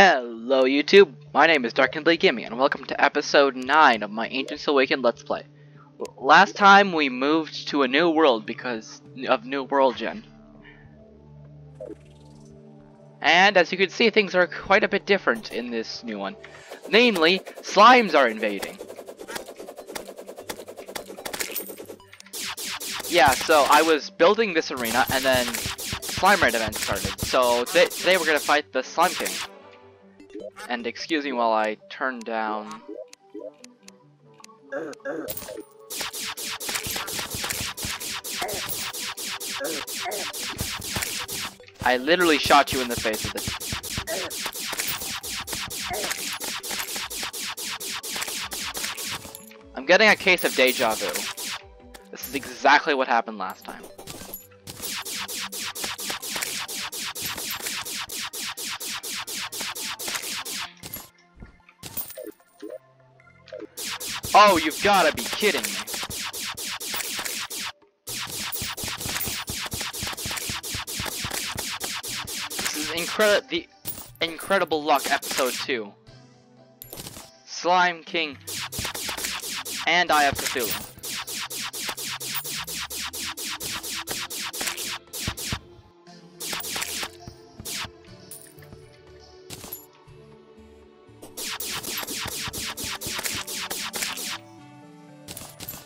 Hello YouTube, my name is DarkinBlade and welcome to episode 9 of my Ancients Awakened Let's Play. Last time we moved to a new world because of New World Gen. And as you can see, things are quite a bit different in this new one. Namely, slimes are invading. Yeah, so I was building this arena and then Slime Raid event started. So today we're gonna fight the Slime King. And excuse me while I turn down... I literally shot you in the face with it. I'm getting a case of deja vu. This is exactly what happened last time. Oh, you've gotta be kidding me. This is incredible. The Incredible Luck episode 2. Slime King and Eye of Cthulhu.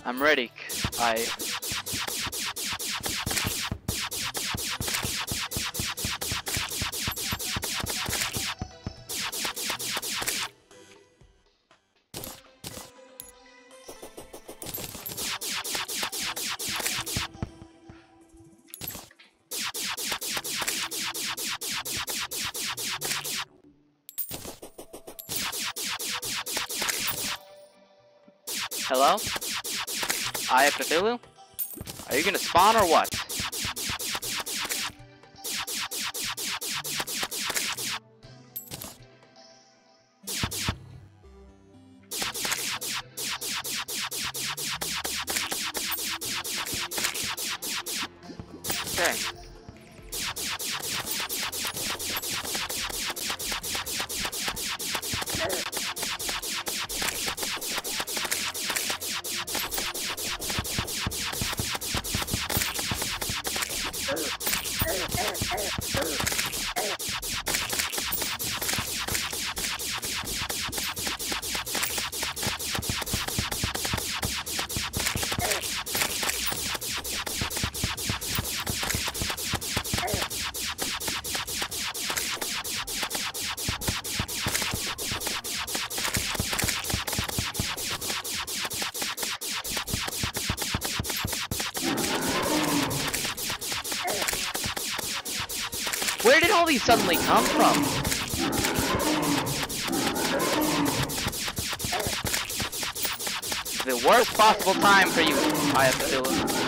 I'm ready. I. Hello? Eye of Cthulhu? Are you gonna spawn or what? Where did all these suddenly come from? The worst possible time for you, Eye of Cthulhu.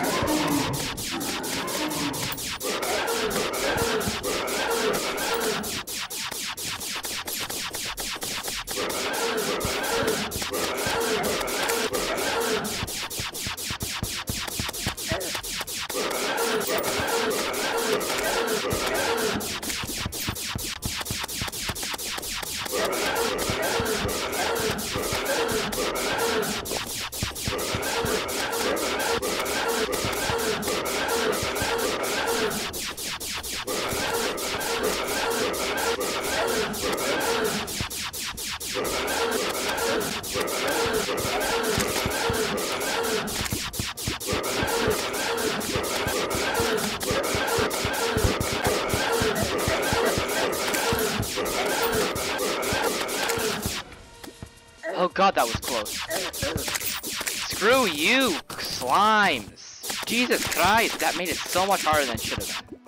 Oh god, that was close. Screw you, slimes. Jesus Christ, that made it so much harder than it should have been.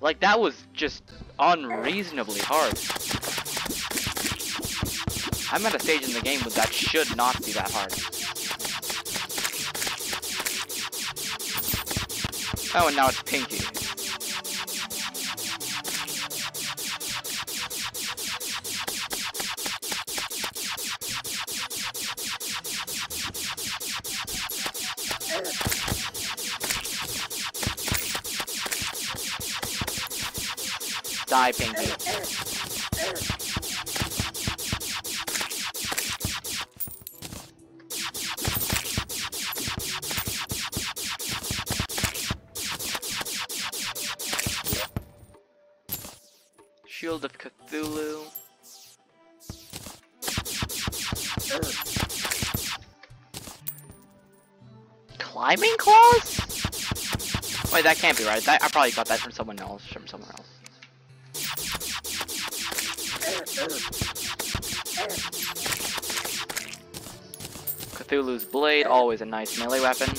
Like, that was just unreasonably hard. I'm at a stage in the game where that should not be that hard. Oh, and now it's Pinky. Die, Pinky. Shield of Cthulhu. Climbing claws? Wait, that can't be right. That, I probably got that from someone else, from somewhere else. Cthulhu's Blade, always a nice melee weapon.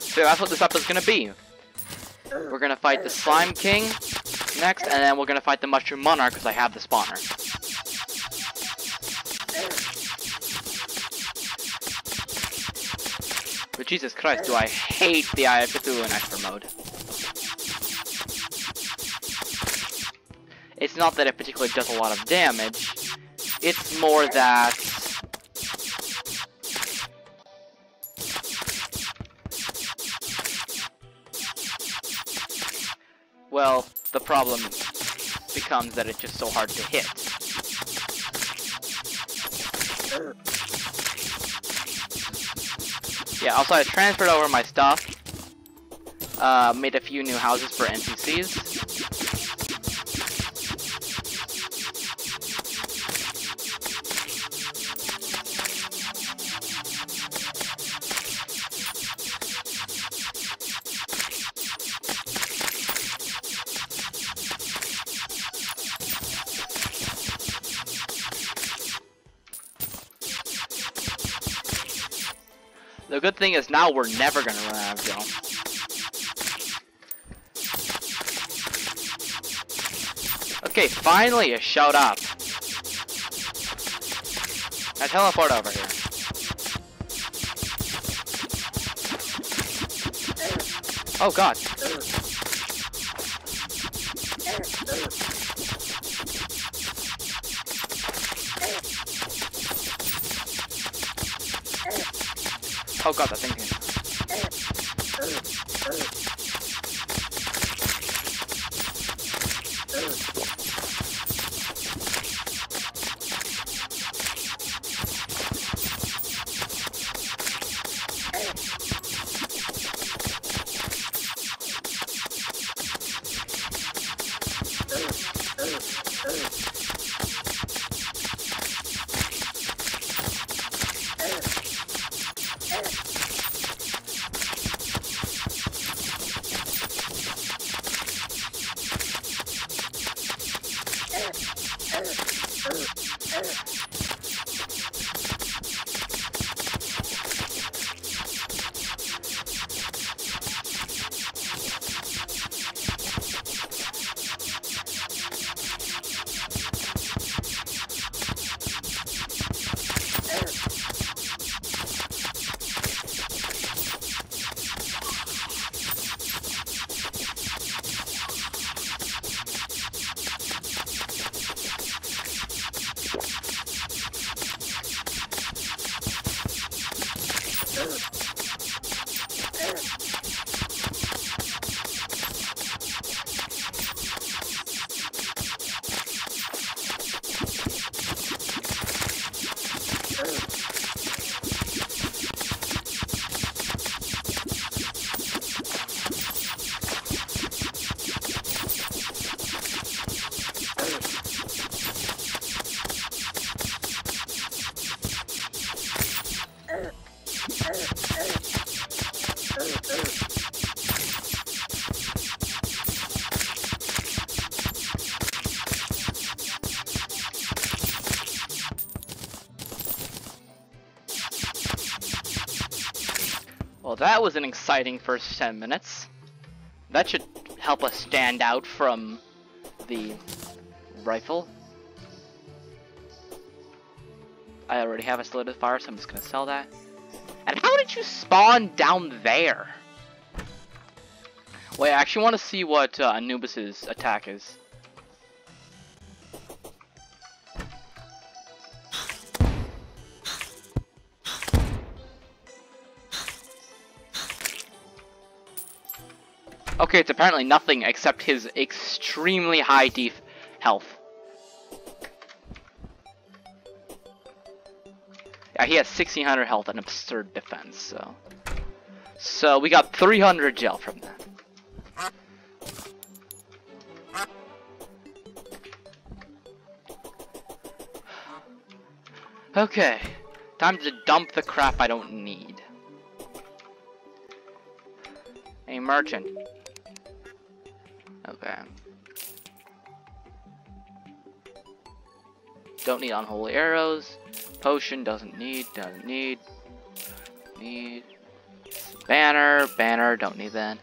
So that's what this episode's gonna be. We're gonna fight the Slime King next, and then we're gonna fight the Mushroom Monarch because I have the spawner. But Jesus Christ, do I hate the Eye of Cthulhu in Expert mode. It's not that it particularly does a lot of damage, it's more that... Well, the problem becomes that it's just so hard to hit. Yeah, also I transferred over my stuff. Uh, made a few new houses for NPCs. The good thing is now we're never gonna run out of gel. Okay, finally you showed up. Now teleport over here. Oh god. Oh god. That was an exciting first 10 minutes. That should help us stand out from the rifle. I already have a solidifier, so I'm just gonna sell that. And how did you spawn down there? Wait, I actually want to see what uh, Anubis's attack is. Okay, it's apparently nothing except his extremely high def health. Yeah, he has 1600 health and absurd defense, so... So, we got 300 gel from that. Okay, time to dump the crap I don't need. A merchant. Okay. Don't need unholy arrows. Potion doesn't need, doesn't need. Need. Banner, banner, don't need that.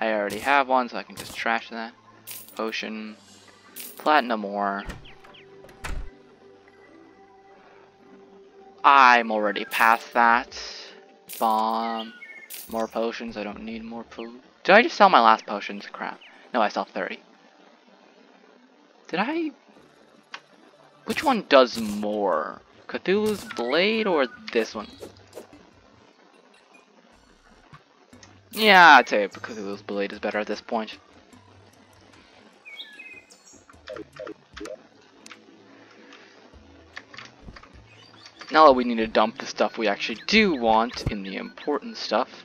I already have one, so I can just trash that. Potion. Platinum ore. I'm already past that. Bomb. More potions, I don't need more food. Did I just sell my last potions? Crap. No, I sell 30. Did I... Which one does more? Cthulhu's Blade or this one? Yeah, I'd say Cthulhu's Blade is better at this point. Now that we need to dump the stuff we actually do want in the important stuff.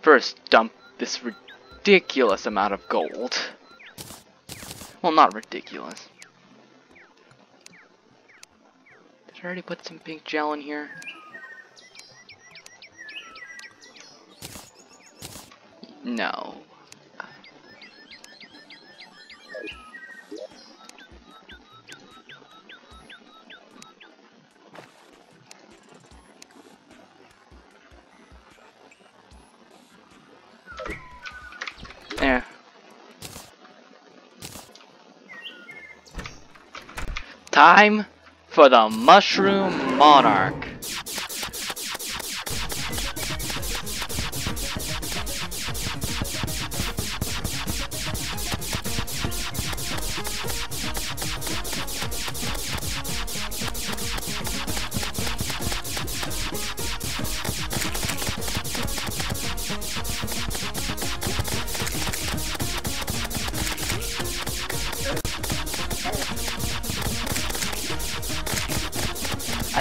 First, dump this ridiculous amount of gold. Well, not ridiculous. Did I already put some pink gel in here? No. Time for the Mushroom Monarch.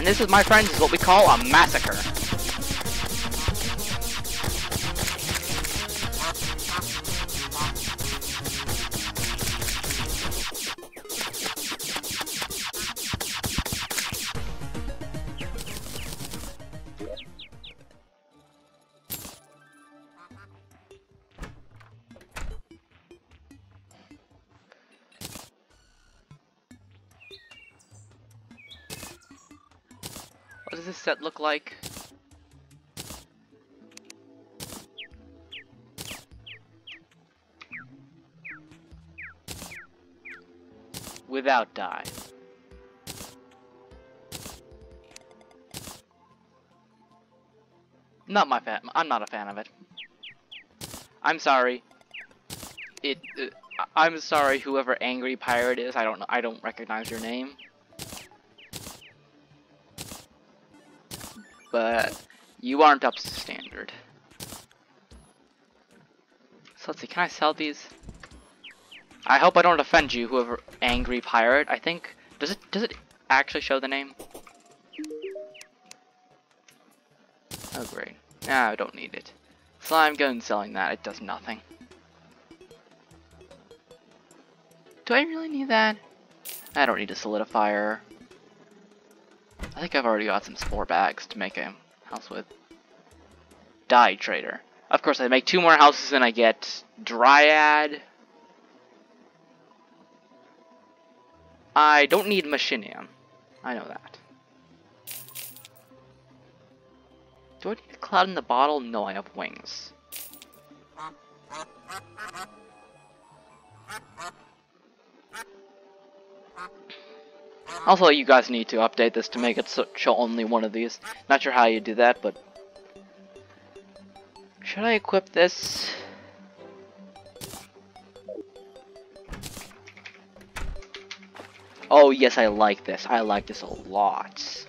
And this is, my friends, is what we call a massacre. Set look like? Without die. Not my fan. I'm not a fan of it. I'm sorry. It. Uh, I'm sorry, whoever Angry Pirate is. I don't know. I don't recognize your name. But you aren't up to standard. So let's see, can I sell these? I hope I don't offend you, whoever angry pirate. I think does it does it actually show the name? Oh great. Nah, I don't need it. Slime gun selling that, it does nothing. Do I really need that? I don't need a solidifier. I think I've already got some spore bags to make a house with. Dye trader. Of course, I make two more houses and I get Dryad. I don't need Machinium. I know that. Do I need a cloud in the bottle? No, I have wings. Also, you guys need to update this to make it so show only one of these. Not sure how you do that, but... Should I equip this? Oh yes, I like this. I like this a lot.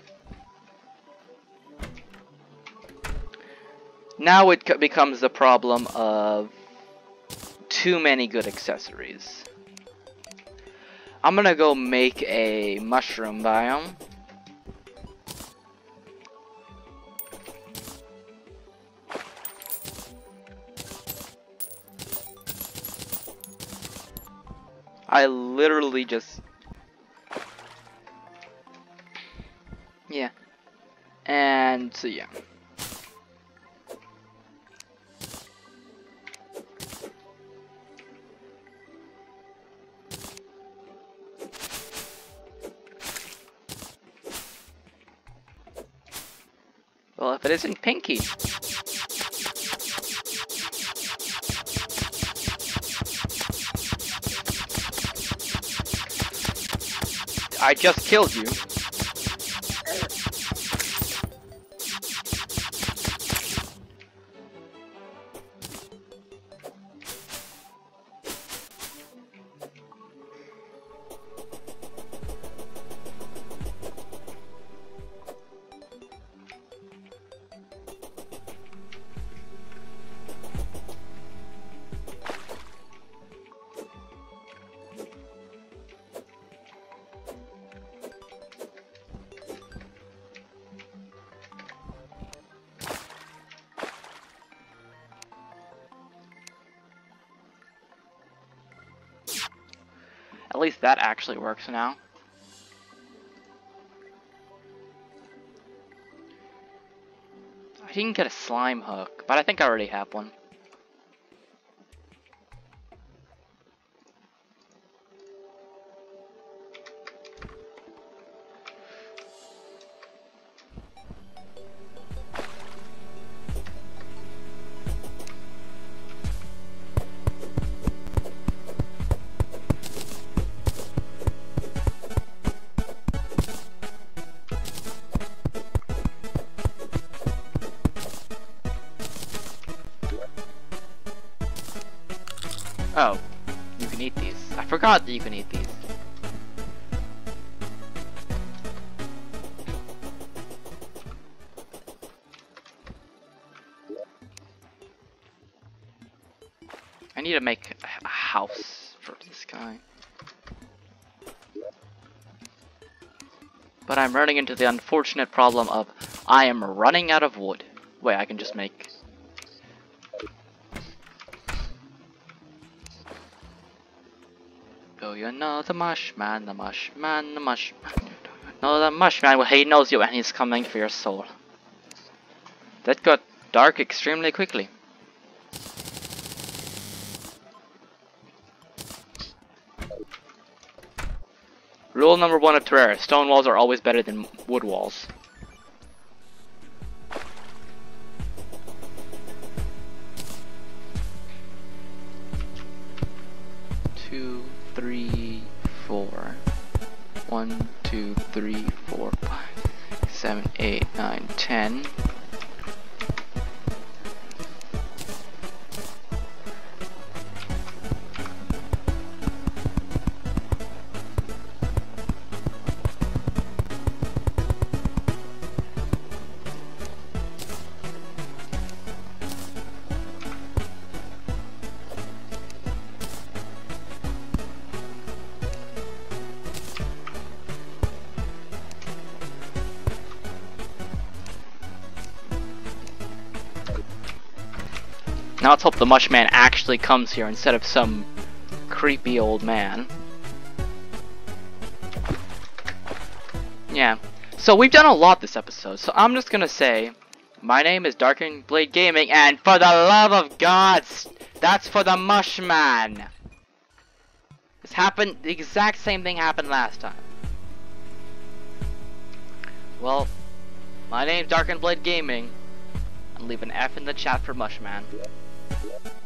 Now it becomes the problem of too many good accessories. I'm gonna go make a mushroom biome. I literally just... Yeah. And, so yeah. It isn't Pinky. I just killed you. At least that actually works now. I didn't get a slime hook, but I think I already have one. Forgot that you can eat these. I need to make a house for this guy. But I'm running into the unfortunate problem of I am running out of wood. Wait, I can just make you know the mushman, the mushman, the mush mushman. No, the mushman, well, he knows you and he's coming for your soul. That got dark extremely quickly. Rule number one of Terraria, stone walls are always better than wood walls. Three, four. One, two, three, four, five, seven, eight, nine, ten. Now let's hope the Mushman actually comes here instead of some creepy old man. Yeah. So we've done a lot this episode, so I'm just gonna say, my name is DarkinBlade Gaming, and for the love of God, that's for the Mushman! This happened, the exact same thing happened last time. Well, my name's DarkinBlade Gaming, and leave an F in the chat for Mushman. Yeah.